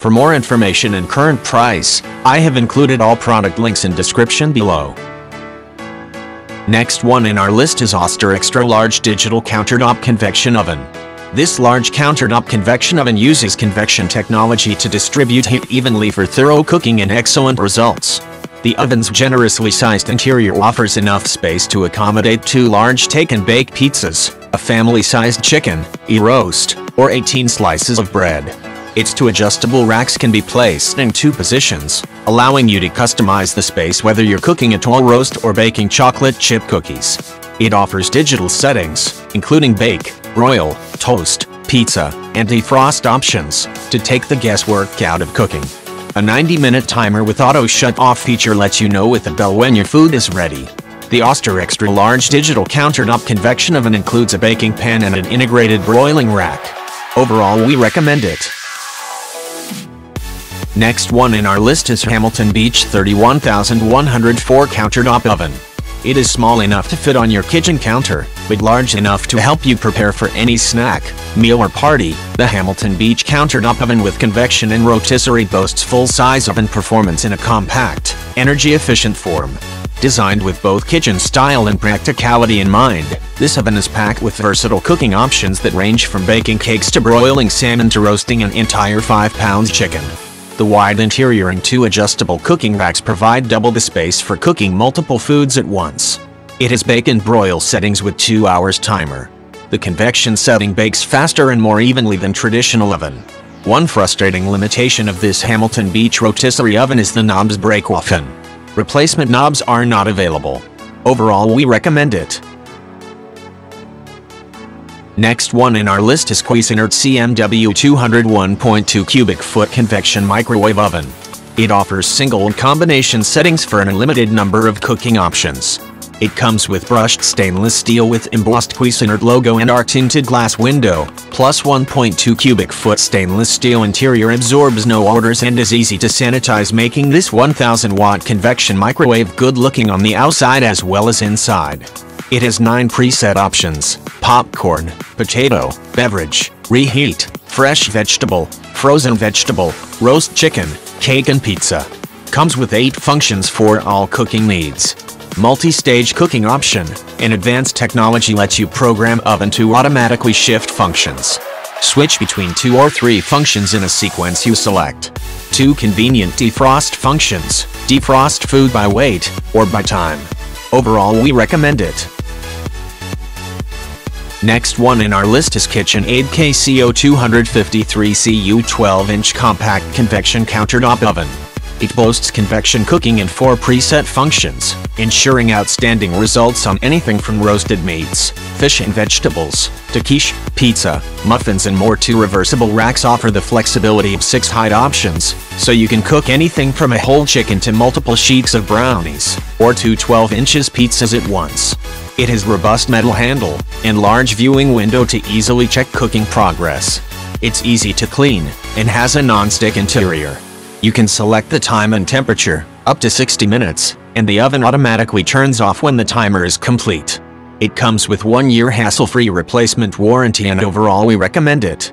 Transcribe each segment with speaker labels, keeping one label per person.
Speaker 1: For more information and current price, I have included all product links in description below. Next one in our list is Oster Extra Large Digital Countertop Convection Oven. This large countertop convection oven uses convection technology to distribute heat evenly for thorough cooking and excellent results. The oven's generously sized interior offers enough space to accommodate two large take and bake pizzas, a family-sized chicken, a roast, or 18 slices of bread. Its two adjustable racks can be placed in two positions, allowing you to customize the space whether you're cooking a tall roast or baking chocolate chip cookies. It offers digital settings, including bake, broil, toast, pizza, and defrost options, to take the guesswork out of cooking. A 90-minute timer with auto shut-off feature lets you know with a bell when your food is ready. The Oster Extra Large Digital Countertop Convection Oven includes a baking pan and an integrated broiling rack. Overall we recommend it. Next one in our list is Hamilton Beach 31104 Countertop Oven. It is small enough to fit on your kitchen counter, but large enough to help you prepare for any snack, meal or party. The Hamilton Beach Countertop Oven with convection and rotisserie boasts full-size oven performance in a compact, energy-efficient form. Designed with both kitchen style and practicality in mind, this oven is packed with versatile cooking options that range from baking cakes to broiling salmon to roasting an entire 5-pound chicken. The wide interior and two adjustable cooking racks provide double the space for cooking multiple foods at once. It has bake and broil settings with 2 hours timer. The convection setting bakes faster and more evenly than traditional oven. One frustrating limitation of this Hamilton Beach rotisserie oven is the knobs break often. Replacement knobs are not available. Overall we recommend it. Next one in our list is Cuisinart CMW 201.2 cubic foot convection microwave oven. It offers single and combination settings for an unlimited number of cooking options. It comes with brushed stainless steel with embossed Cuisinart logo and arc-tinted glass window, plus 1.2 cubic foot stainless steel interior absorbs no odors and is easy to sanitize making this 1000 watt convection microwave good looking on the outside as well as inside. It has 9 preset options, popcorn, potato, beverage, reheat, fresh vegetable, frozen vegetable, roast chicken, cake and pizza. Comes with 8 functions for all cooking needs. Multi-stage cooking option, and advanced technology lets you program oven to automatically shift functions. Switch between two or three functions in a sequence you select. Two convenient defrost functions, defrost food by weight, or by time. Overall we recommend it. Next one in our list is KitchenAid KCO 253CU 12-inch compact convection countertop oven. It boasts convection cooking in four preset functions, ensuring outstanding results on anything from roasted meats, fish and vegetables, to quiche, pizza, muffins and more. Two reversible racks offer the flexibility of six height options, so you can cook anything from a whole chicken to multiple sheets of brownies, or two 12 inches pizzas at once. It has robust metal handle and large viewing window to easily check cooking progress. It's easy to clean and has a non-stick interior. You can select the time and temperature, up to 60 minutes, and the oven automatically turns off when the timer is complete. It comes with one year hassle-free replacement warranty and overall we recommend it.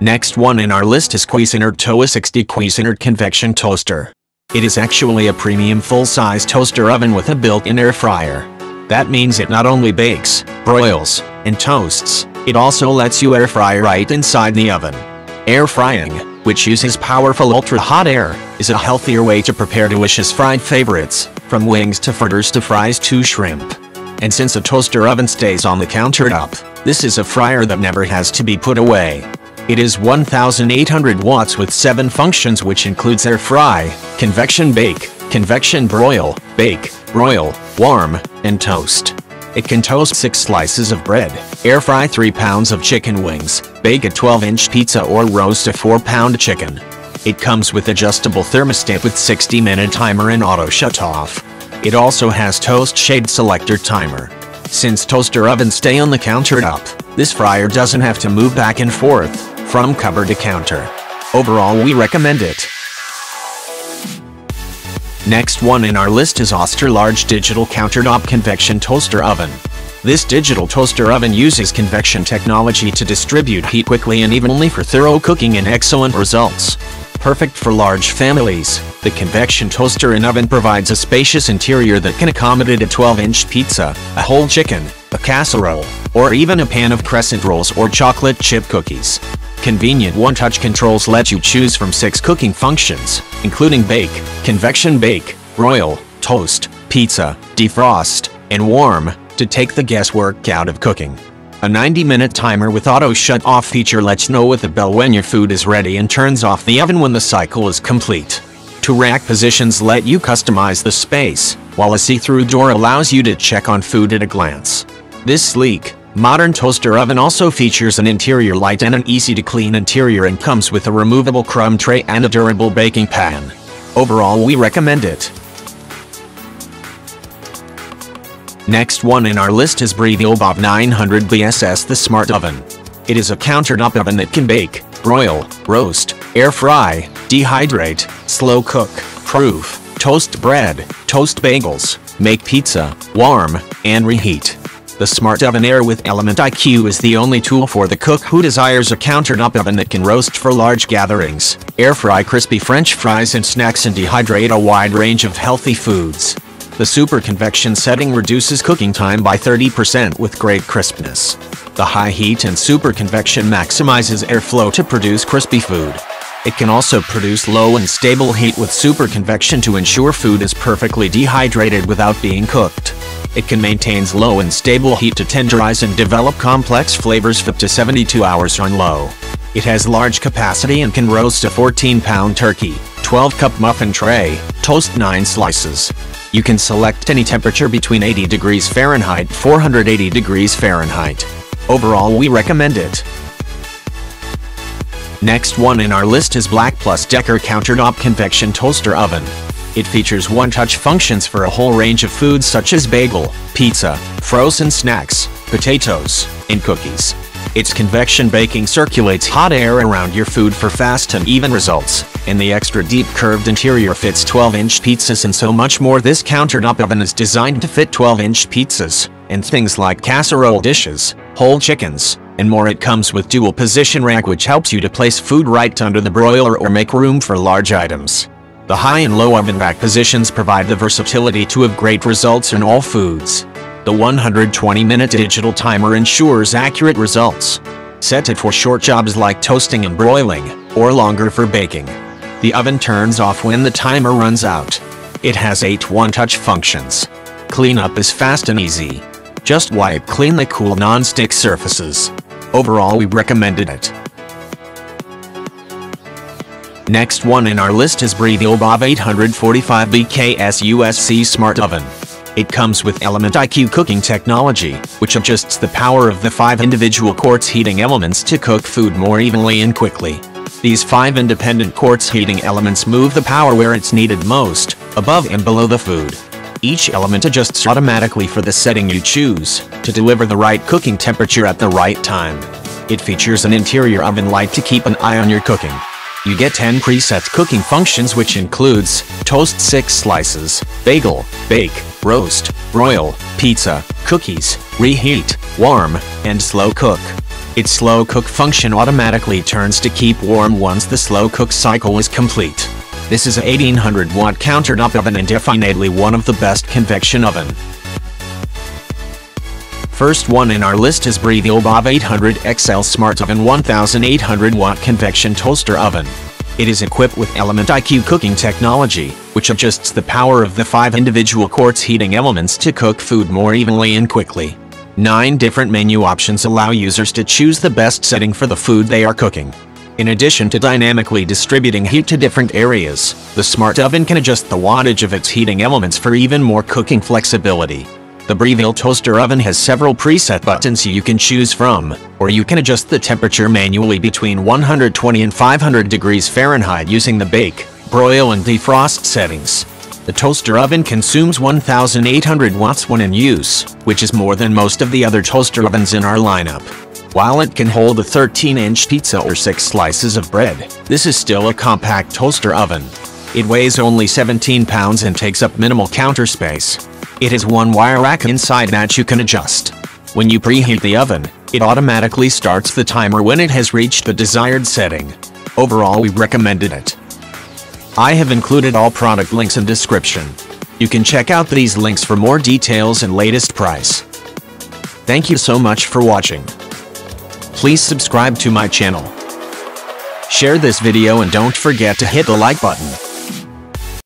Speaker 1: Next one in our list is Cuisinart TOA 60 Cuisinart Convection Toaster. It is actually a premium full-size toaster oven with a built-in air fryer. That means it not only bakes, broils, and toasts, it also lets you air fry right inside the oven. Air frying, which uses powerful ultra-hot air, is a healthier way to prepare delicious fried favorites, from wings to fritters to fries to shrimp. And since a toaster oven stays on the countertop, this is a fryer that never has to be put away. It is 1800 watts with 7 functions which includes air fry, convection bake, convection broil, bake, broil, warm, and toast. It can toast 6 slices of bread, air fry 3 pounds of chicken wings, bake a 12-inch pizza or roast a 4-pound chicken. It comes with adjustable thermostat with 60-minute timer and auto shut-off. It also has toast shade selector timer. Since toaster ovens stay on the countertop, this fryer doesn't have to move back and forth from cupboard to counter. Overall we recommend it. Next one in our list is Oster Large Digital Countertop Convection Toaster Oven. This digital toaster oven uses convection technology to distribute heat quickly and evenly for thorough cooking and excellent results. Perfect for large families, the convection toaster and oven provides a spacious interior that can accommodate a 12-inch pizza, a whole chicken, a casserole, or even a pan of crescent rolls or chocolate chip cookies. Convenient one-touch controls let you choose from six cooking functions, including bake, convection bake, broil, toast, pizza, defrost, and warm, to take the guesswork out of cooking. A 90-minute timer with auto shut-off feature lets know with a bell when your food is ready and turns off the oven when the cycle is complete. Two rack positions let you customize the space, while a see-through door allows you to check on food at a glance. This sleek, modern toaster oven also features an interior light and an easy-to-clean interior and comes with a removable crumb tray and a durable baking pan. Overall we recommend it. Next one in our list is Breville 900 BSS the Smart Oven. It is a countertop oven that can bake, broil, roast, air fry, dehydrate, slow cook, proof, toast bread, toast bagels, make pizza, warm, and reheat. The Smart Oven Air with Element IQ is the only tool for the cook who desires a countertop oven that can roast for large gatherings, air fry crispy french fries and snacks and dehydrate a wide range of healthy foods. The super convection setting reduces cooking time by 30% with great crispness. The high heat and super convection maximizes airflow to produce crispy food. It can also produce low and stable heat with super convection to ensure food is perfectly dehydrated without being cooked. It can maintains low and stable heat to tenderize and develop complex flavors for up to 72 hours on low. It has large capacity and can roast a 14-pound turkey, 12-cup muffin tray, toast 9 slices, you can select any temperature between 80 degrees Fahrenheit 480 degrees Fahrenheit. Overall we recommend it. Next one in our list is Black Plus Decker Countertop Convection Toaster Oven. It features one-touch functions for a whole range of foods such as bagel, pizza, frozen snacks, potatoes, and cookies. Its convection baking circulates hot air around your food for fast and even results, and the extra deep curved interior fits 12-inch pizzas and so much more. This countertop oven is designed to fit 12-inch pizzas, and things like casserole dishes, whole chickens, and more. It comes with dual position rack which helps you to place food right under the broiler or make room for large items. The high and low oven back positions provide the versatility to have great results in all foods. The 120-minute digital timer ensures accurate results. Set it for short jobs like toasting and broiling, or longer for baking. The oven turns off when the timer runs out. It has 8 one-touch functions. Cleanup is fast and easy. Just wipe clean the cool non-stick surfaces. Overall we recommended it. Next one in our list is Breville BOV 845 BKS USC Smart Oven. It comes with Element IQ cooking technology, which adjusts the power of the five individual quartz heating elements to cook food more evenly and quickly. These five independent quartz heating elements move the power where it's needed most, above and below the food. Each element adjusts automatically for the setting you choose, to deliver the right cooking temperature at the right time. It features an interior oven light to keep an eye on your cooking. You get 10 preset cooking functions which includes toast 6 slices, bagel, bake, roast, broil, pizza, cookies, reheat, warm, and slow cook. Its slow cook function automatically turns to keep warm once the slow cook cycle is complete. This is a 1800 watt countertop oven and definitely one of the best convection oven. First one in our list is Breville BOV 800 XL Smart Oven 1800 watt convection toaster oven. It is equipped with Element IQ cooking technology, which adjusts the power of the five individual quartz heating elements to cook food more evenly and quickly. Nine different menu options allow users to choose the best setting for the food they are cooking. In addition to dynamically distributing heat to different areas, the Smart Oven can adjust the wattage of its heating elements for even more cooking flexibility. The Breville toaster oven has several preset buttons you can choose from, or you can adjust the temperature manually between 120 and 500 degrees Fahrenheit using the bake, broil and defrost settings. The toaster oven consumes 1,800 watts when in use, which is more than most of the other toaster ovens in our lineup. While it can hold a 13-inch pizza or 6 slices of bread, this is still a compact toaster oven. It weighs only 17 pounds and takes up minimal counter space. It has one wire rack inside that you can adjust. When you preheat the oven, it automatically starts the timer when it has reached the desired setting. Overall we recommended it. I have included all product links in description. You can check out these links for more details and latest price. Thank you so much for watching. Please subscribe to my channel. Share this video and don't forget to hit the like button.